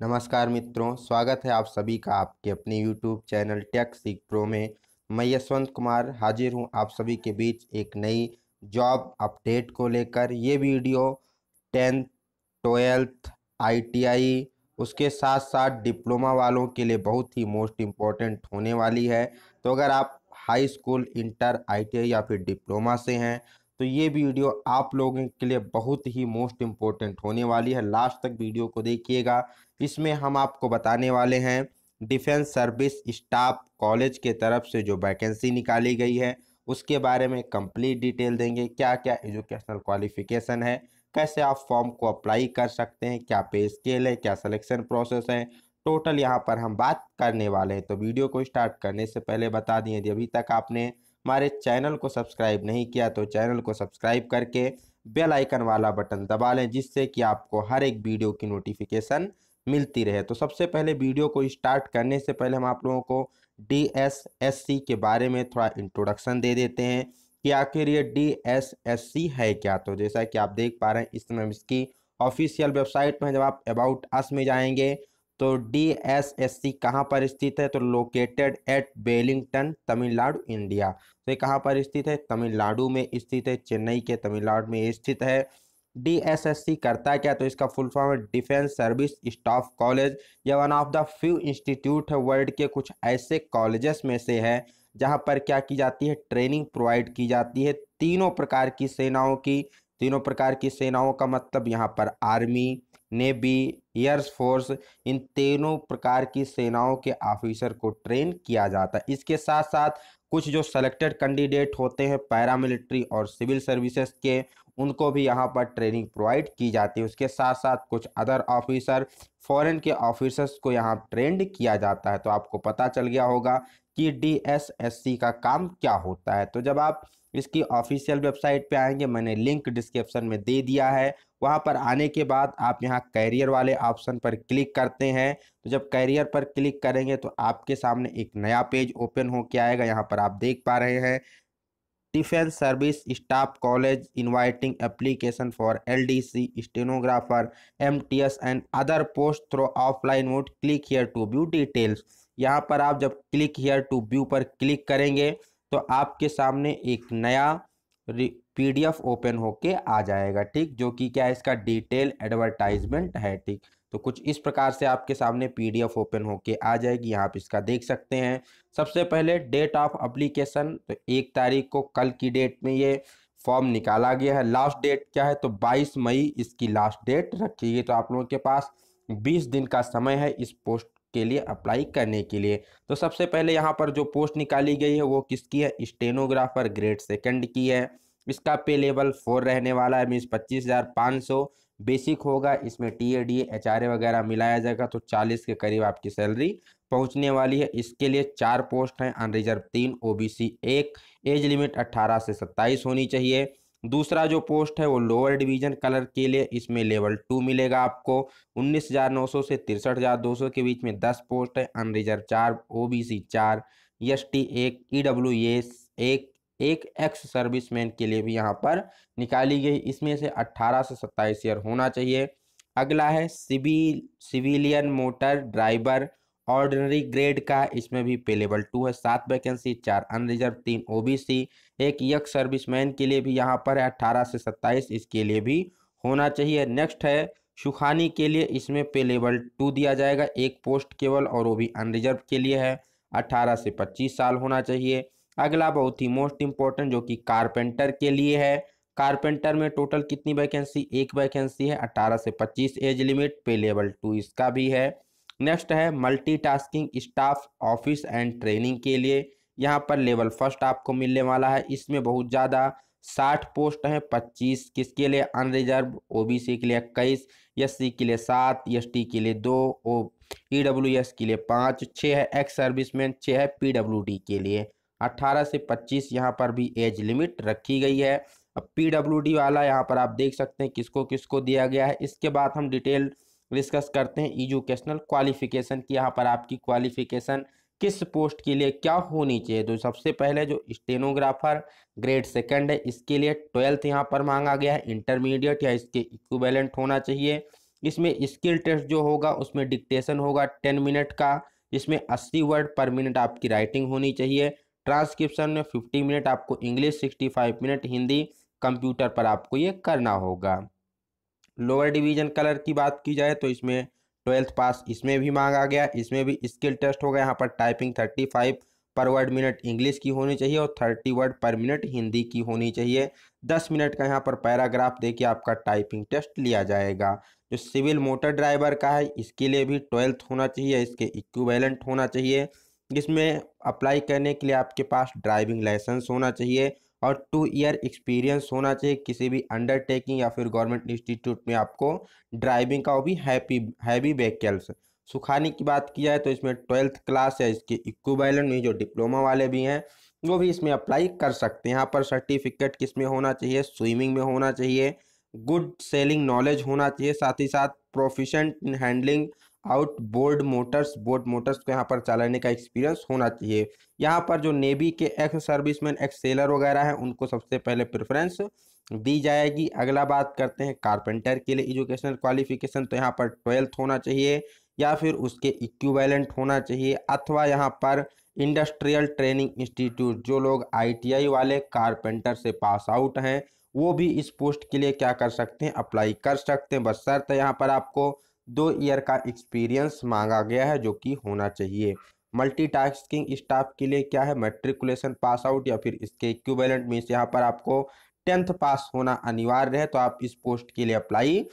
नमस्कार मित्रों, स्वागत है आप सभी का आपके अपने YouTube channel tech Seekh pro में। मैं यशवंत कुमार हाजिर हूँ आप सभी के बीच एक नई जॉब अपडेट को लेकर। ये वीडियो टेंथ, ट्वेल्थ आईटीआई उसके साथ साथ डिप्लोमा वालों के लिए बहुत ही मोस्ट इम्पोर्टेंट होने वाली है। तो अगर आप हाई स्कूल इंटर आईटीआई या फिर डिप्लोमा से हैं तो ये वीडियो आप लोगों के लिए बहुत ही मोस्ट इम्पोर्टेंट होने वाली है। लास्ट तक वीडियो को देखिएगा। इसमें हम आपको बताने वाले हैं, डिफेंस सर्विस स्टाफ कॉलेज के तरफ़ से जो वैकेंसी निकाली गई है, उसके बारे में कंप्लीट डिटेल देंगे क्या क्या एजुकेशनल क्वालिफिकेशन है, कैसे आप फॉर्म को अप्लाई कर सकते हैं, क्या पे स्केल है, क्या सिलेक्शन प्रोसेस है, टोटल यहाँ पर हम बात करने वाले हैं। तो वीडियो को स्टार्ट करने से पहले बता दिए यदि अभी तक आपने हमारे चैनल को सब्सक्राइब नहीं किया तो चैनल को सब्सक्राइब करके बेल आइकन वाला बटन दबा लें, जिससे कि आपको हर एक वीडियो की नोटिफिकेशन मिलती रहे। तो सबसे पहले वीडियो को स्टार्ट करने से पहले हम आप लोगों को डी एस एस सी के बारे में थोड़ा इंट्रोडक्शन दे देते हैं कि आखिर ये डी एस एस सी है क्या? तो जैसा कि आप देख पा रहे हैं, इस समय इसकी ऑफिशियल वेबसाइट में जब आप अबाउट अस में जाएँगे तो डी एस एस सी कहाँ पर स्थित है? तो located at Wellington Tamil Nadu India तो ये कहाँ पर स्थित है? तमिलनाडु में स्थित है, चेन्नई के तमिलनाडु में स्थित है। डी एस एस सी करता क्या? तो इसका फुल फॉर्म है डिफेंस सर्विस स्टाफ कॉलेज यह one of the few institute है वर्ल्ड के कुछ ऐसे कॉलेजेस में से है, जहाँ पर क्या की जाती है? ट्रेनिंग प्रोवाइड की जाती है तीनों प्रकार की सेनाओं की। तीनों प्रकार की सेनाओं का मतलब यहाँ पर आर्मी नेवी एयर्स फोर्स इन तीनों प्रकार की सेनाओं के ऑफिसर को ट्रेन किया जाता है। इसके साथ साथ कुछ जो सेलेक्टेड कैंडिडेट होते हैं पैरामिलिट्री और सिविल सर्विसेज़ के उनको भी यहाँ पर ट्रेनिंग प्रोवाइड की जाती है। उसके साथ साथ कुछ अदर ऑफिसर फॉरेन के ऑफिसर्स को यहाँ ट्रेंड किया जाता है। तो आपको पता चल गया होगा कि डीएसएससी का काम क्या होता है। तो जब आप इसकी ऑफिशियल वेबसाइट पे आएँगे, मैंने लिंक डिस्क्रिप्शन में दे दिया है। वहाँ पर आने के बाद आप यहाँ कैरियर वाले ऑप्शन पर क्लिक करते हैं। तो जब कैरियर पर क्लिक करेंगे तो आपके सामने एक नया पेज ओपन हो के आएगा। यहाँ पर आप देख पा रहे हैं defence service staff college inviting application for LDC stenographer MTS and other post through offline mode click here to view details यहाँ पर आप जब क्लिक हियर टू व्यू पर क्लिक करेंगे तो आपके सामने एक नया पीडीएफ ओपन होके आ जाएगा, ठीक? जो कि क्या इसका डिटेल एडवर्टाइजमेंट है, ठीक? तो कुछ इस प्रकार से आपके सामने पीडीएफ ओपन होके आ जाएगी, यहाँ आप इसका देख सकते हैं। सबसे पहले डेट ऑफ़ अप्लीकेशन तो एक तारीख को कल की डेट में ये फॉर्म निकाला गया है। लास्ट डेट क्या है तो 22 मई इसकी लास्ट डेट रखी गई। तो आप लोगों के पास 20 दिन का समय है इस पोस्ट के लिए अप्लाई करने के लिए। तो सबसे पहले यहाँ पर जो पोस्ट निकाली गई है, वो किसकी है? स्टेनोग्राफर ग्रेड सेकंड की है। इसका पे लेवल फोर रहने वाला है मीन्स पच्चीस हज़ार पाँच सौ बेसिक होगा। इसमें T A D H R A वगैरह मिलाया जाएगा तो चालीस के करीब आपकी सैलरी पहुँचने वाली है। इसके लिए चार पोस्ट हैं अनरिजर्व तीन, ओबीसी एक, एज लिमिट अट्ठारह से सत्ताईस होनी चाहिए। दूसरा जो पोस्ट है, वो लोअर डिवीज़न कलर के लिए, इसमें लेवल टू मिलेगा आपको। उन्नीस हज़ार नौ सौ से तिरसठ हज़ार दो सौ के बीच में दस पोस्ट है अनरिजर्व चार, ओबीसी चार एस टी एक ई डब्ल्यू एस एक एक एक्स सर्विसमैन के लिए भी यहाँ पर निकाली गई। इसमें से 18 से 27 ईयर होना चाहिए। अगला है civil civilian motor driver ordinary grade का, इसमें भी पे लेवल टू है। सात वैकेंसी चार अनरिजर्व तीन ओबीसी एक यक सर्विसमैन के लिए भी यहाँ पर है अट्ठारह से सत्ताईस इसके लिए भी होना चाहिए। नेक्स्ट है सुखानी के लिए, इसमें पे लेवल टू दिया जाएगा। एक पोस्ट केवल और वो भी अनरिजर्व के लिए है। अट्ठारह से पच्चीस साल होना चाहिए। अगला बहुत ही मोस्ट इंपॉर्टेंट जो कि कारपेंटर के लिए है। कारपेंटर में टोटल कितनी वैकेंसी एक वैकेंसी है अट्ठारह से पच्चीस age limit pay level two इसका भी है। नेक्स्ट है multitasking staff office and training के लिए। यहाँ पर लेवल फ़र्स्ट आपको मिलने वाला है। इसमें बहुत ज़्यादा साठ पोस्ट हैं, पच्चीस किसके लिए? अनरिजर्व ओबीसी के लिए इक्कीस एस के लिए सात एस के लिए दो ओ ई एस के लिए पाँच, छः है एक्स सर्विसमैन छः है पी डब्ल्यू डी के लिए। अट्ठारह से पच्चीस यहाँ पर भी एज लिमिट रखी गई है। अब पी डब्ल्यू डी वाला यहाँ पर आप देख सकते हैं किसको किसको दिया गया है। इसके बाद हम डिटेल डिस्कस करते हैं एजुकेशनल क्वालिफिकेशन की। यहाँ पर आपकी क्वालिफिकेशन किस पोस्ट के लिए क्या होनी चाहिए? तो सबसे पहले जो स्टेनोग्राफर ग्रेड सेकंड है, इसके लिए ट्वेल्थ यहाँ पर मांगा गया है। इंटरमीडिएट या इसके इक्विवेलेंट होना चाहिए। इसमें स्किल टेस्ट जो होगा, उसमें डिक्टेशन होगा टेन मिनट का। इसमें अस्सी वर्ड पर मिनट आपकी राइटिंग होनी चाहिए। ट्रांसक्रिप्शन में फिफ्टी मिनट आपको English, sixty five minute Hindi computer पर आपको ये करना होगा। लोअर डिवीज़न कलर की बात की जाए तो इसमें ट्वेल्थ पास इसमें भी मांगा गया, इसमें भी स्किल टेस्ट होगा। यहाँ पर typing thirty five per word minute English की होनी चाहिए और thirty word per minute Hindi की होनी चाहिए। दस मिनट का यहाँ पर पैराग्राफ देखिए आपका टाइपिंग टेस्ट लिया जाएगा। जो सिविल मोटर ड्राइवर का है, इसके लिए भी ट्वेल्थ होना चाहिए, इसके इक्विवेलेंट होना चाहिए। जिसमें अप्लाई करने के लिए आपके पास ड्राइविंग लाइसेंस होना चाहिए और टू ईयर एक्सपीरियंस होना चाहिए किसी भी अंडरटेकिंग या फिर गवर्नमेंट इंस्टीट्यूट में आपको ड्राइविंग का वो भी हैप्पी, हैवी व्हीकल्स। सुखाने की बात की जाए तो इसमें ट्वेल्थ क्लास या इसके इक्विवेलेंट में जो डिप्लोमा वाले भी हैं, वो भी इसमें अप्लाई कर सकते हैं। यहाँ पर सर्टिफिकेट किसमें होना चाहिए? स्विमिंग में होना चाहिए। गुड सेलिंग नॉलेज होना चाहिए। साथ ही साथ proficient in handling outboard motors board motors को यहाँ पर चलाने का एक्सपीरियंस होना चाहिए। यहाँ पर जो नेवी के एक्स सर्विसमैन एक्स सेलर वगैरह हैं, उनको सबसे पहले प्रेफरेंस दी जाएगी। अगला बात करते हैं कारपेंटर के लिए एजुकेशनल क्वालिफिकेशन तो यहाँ पर ट्वेल्थ होना चाहिए या फिर उसके इक्विवेलेंट होना चाहिए अथवा यहाँ पर इंडस्ट्रियल ट्रेनिंग इंस्टीट्यूट जो लोग आईटीआई वाले कारपेंटर से पास आउट हैं, वो भी इस पोस्ट के लिए क्या कर सकते हैं अप्लाई कर सकते हैं। बस शर्त यहाँ पर आपको दो ईयर का एक्सपीरियंस मांगा गया है जो कि होना चाहिए। मल्टीटास्किंग स्टाफ के लिए क्या है? मेट्रिकुलेशन पास आउट या फिर इसके इक्विवेलेंट मीन्स यहाँ पर आपको टेंथ पास होना अनिवार्य है तो आप इस पोस्ट के लिए अप्लाई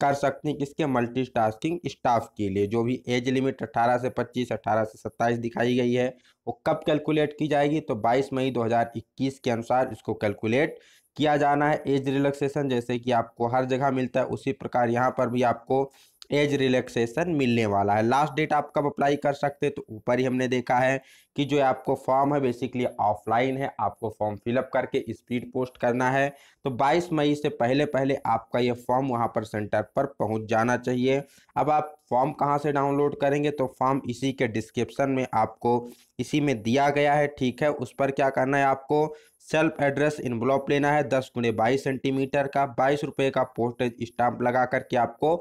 कर सकते हैं किसके मल्टीटास्किंग स्टाफ के लिए। जो भी एज लिमिट 18 से 25 18 से 27 दिखाई गई है, वो कब कैलकुलेट की जाएगी? तो 22 मई 2021 के अनुसार इसको कैलकुलेट किया जाना है। एज रिलैक्सेशन जैसे कि आपको हर जगह मिलता है, उसी प्रकार यहाँ पर भी आपको एज रिलैक्सेशन मिलने वाला है। लास्ट डेट आप कब अप्लाई कर सकते हैं? तो ऊपर ही हमने देखा है कि जो आपको फॉर्म है बेसिकली ऑफलाइन है, आपको फॉर्म फिलअप करके स्पीड पोस्ट करना है। तो 22 मई से पहले पहले आपका ये फॉर्म वहाँ पर सेंटर पर पहुँच जाना चाहिए। अब आप फॉर्म कहाँ से डाउनलोड करेंगे? तो फॉर्म इसी के डिस्क्रिप्शन में आपको इसी में दिया गया है, ठीक है? उस पर क्या करना है आपको? सेल्फ एड्रेस इन्वलॉप लेना है, दस गुणे बाईस सेंटीमीटर का, बाईस का पोस्टेज स्टाम्प लगा करके आपको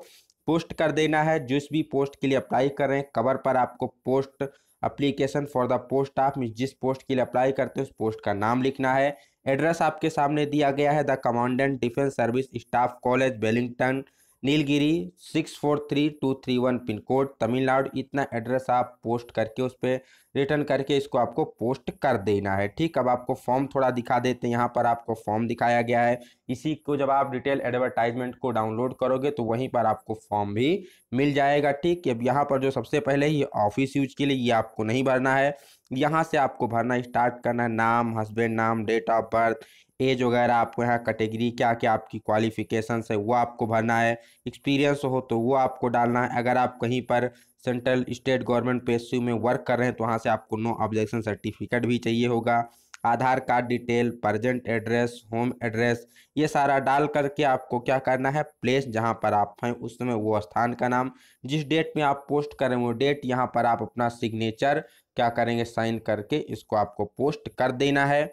पोस्ट कर देना है। जिस भी पोस्ट के लिए अप्लाई कर रहे हैं कवर पर आपको post application for the post आप जिस पोस्ट के लिए अप्लाई करते हैं, उस पोस्ट का नाम लिखना है। एड्रेस आपके सामने दिया गया है। The commandant defence service staff college Wellington Nilgiri six four three two three one pin code Tamil Nadu. इतना एड्रेस आप पोस्ट करके उस पर रिटर्न करके इसको आपको पोस्ट कर देना है, ठीक? अब आपको फॉर्म थोड़ा दिखा देते हैं। यहाँ पर आपको फॉर्म दिखाया गया है। इसी को जब आप डिटेल एडवर्टाइजमेंट को डाउनलोड करोगे तो वहीं पर आपको फॉर्म भी मिल जाएगा, ठीक? अब यहाँ पर जो सबसे पहले ही ऑफ़िस यूज़ के लिए ये आपको नहीं भरना है। यहाँ से आपको भरना स्टार्ट करना है। नाम, हस्बैंड नाम, डेट ऑफ़ बर्थ एज वगैरह आपको यहाँ कैटेगरी क्या क्या आपकी क्वालिफिकेशन है, वो आपको भरना है एक्सपीरियंस हो तो वो आपको डालना है। अगर आप कहीं पर सेंट्रल स्टेट गवर्नमेंट पी में वर्क कर रहे हैं तो वहाँ से आपको नो ऑब्जेक्शन सर्टिफिकेट भी चाहिए होगा। Aadhaar card detail present address home address ये सारा डाल करके आपको क्या करना है प्लेस जहाँ पर आप हैं, उस समय वो स्थान का नाम, जिस डेट में आप पोस्ट करें वो डेट यहाँ पर आप अपना सिग्नेचर क्या करेंगे साइन करके इसको आपको पोस्ट कर देना है।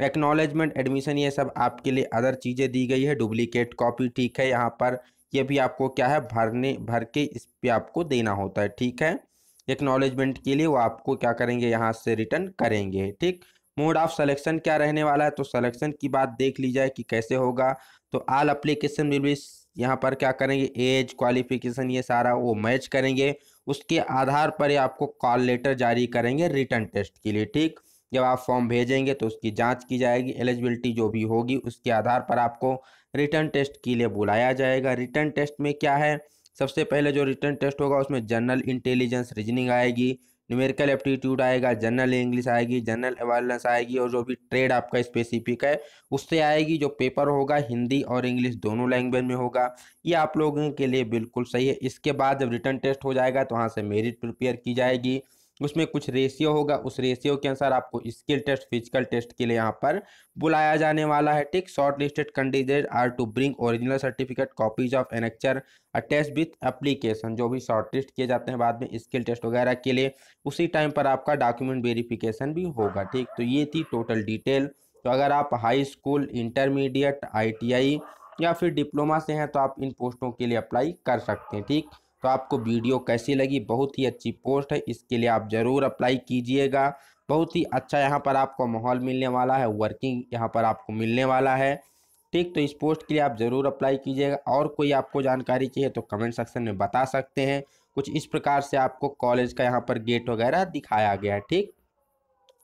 एक्नॉलेजमेंट एडमिशन ये सब आपके लिए अदर चीज़ें दी गई है। डुप्लीकेट कॉपी ठीक है। यहाँ पर ये भी आपको क्या है? भरने, भर के इस पर आपको देना होता है, ठीक है? एक्नॉलेजमेंट के लिए वो आपको क्या करेंगे? यहाँ से रिटर्न करेंगे, ठीक? मोड ऑफ़ सिलेक्शन क्या रहने वाला है? तो सिलेक्शन की बात देख ली जाए कि कैसे होगा। तो आल अप्लीकेशन विल बी यहाँ पर क्या करेंगे? एज क्वालिफिकेशन ये सारा वो मैच करेंगे। उसके आधार पर आपको कॉल लेटर जारी करेंगे रिटर्न टेस्ट के लिए, ठीक? जब आप फॉर्म भेजेंगे तो उसकी जाँच की जाएगी, एलिजिबिलिटी जो भी होगी उसके आधार पर आपको रिटर्न टेस्ट के लिए बुलाया जाएगा। रिटर्न टेस्ट में क्या है? सबसे पहले जो रिटर्न टेस्ट होगा उसमें जनरल इंटेलिजेंस रीजनिंग आएगी, न्यूमेरिकल एप्टीट्यूड आएगा, जनरल इंग्लिश आएगी, जनरल अवेयरनेस आएगी और जो भी ट्रेड आपका स्पेसिफिक है उससे आएगी। जो पेपर होगा हिंदी और इंग्लिश दोनों लैंग्वेज में होगा। ये आप लोगों के लिए बिल्कुल सही है। इसके बाद जब रिटर्न टेस्ट हो जाएगा तो वहाँ से मेरिट प्रिपेयर की जाएगी। उसमें कुछ रेशियो होगा, उस रेशियो के अनुसार आपको स्किल टेस्ट फ़िज़िकल टेस्ट के लिए यहाँ पर बुलाया जाने वाला है, ठीक? Short listed candidate are to bring original certificate copies of annexure attach with application जो भी शॉर्ट लिस्ट किए जाते हैं बाद में स्किल टेस्ट वगैरह के लिए, उसी टाइम पर आपका डॉक्यूमेंट वेरिफिकेशन भी होगा, ठीक? तो ये थी टोटल डिटेल तो अगर आप हाई स्कूल इंटरमीडिएट आईटीआई या फिर डिप्लोमा से हैं तो आप इन पोस्टों के लिए अप्लाई कर सकते हैं, ठीक? तो आपको वीडियो कैसी लगी? बहुत ही अच्छी पोस्ट है, इसके लिए आप ज़रूर अप्लाई कीजिएगा। बहुत ही अच्छा यहाँ पर आपको माहौल मिलने वाला है वर्किंग यहाँ पर आपको मिलने वाला है। ठीक तो इस पोस्ट के लिए आप ज़रूर अप्लाई कीजिएगा। और कोई आपको जानकारी चाहिए तो कमेंट सेक्शन में बता सकते हैं। कुछ इस प्रकार से आपको कॉलेज का यहाँ पर गेट वगैरह दिखाया गया है, ठीक?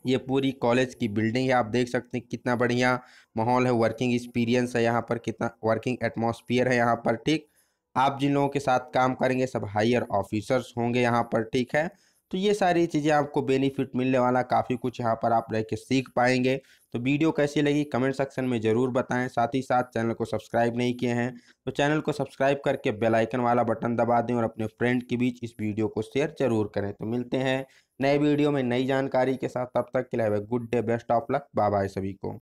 ये पूरी कॉलेज की बिल्डिंग है, आप देख सकते हैं कितना बढ़िया माहौल है वर्किंग एक्सपीरियंस है यहाँ पर, कितना वर्किंग एटमॉस्फेयर है यहाँ पर, ठीक? आप जिन लोगों के साथ काम करेंगे, सब हायर ऑफिसर्स होंगे यहाँ पर, ठीक है? तो ये सारी चीज़ें आपको बेनिफिट मिलने वाला, काफ़ी कुछ यहाँ पर आप रह के सीख पाएँगे। तो वीडियो कैसी लगी कमेंट सेक्शन में ज़रूर बताएँ। साथ ही साथ चैनल को सब्सक्राइब नहीं किए हैं तो चैनल को सब्सक्राइब करके बेल आइकन वाला बटन दबा दें और अपने फ्रेंड के बीच इस वीडियो को शेयर ज़रूर करें। तो मिलते हैं नए वीडियो में नई जानकारी के साथ। तब तक के लिए good day best of luck bye bye सभी को।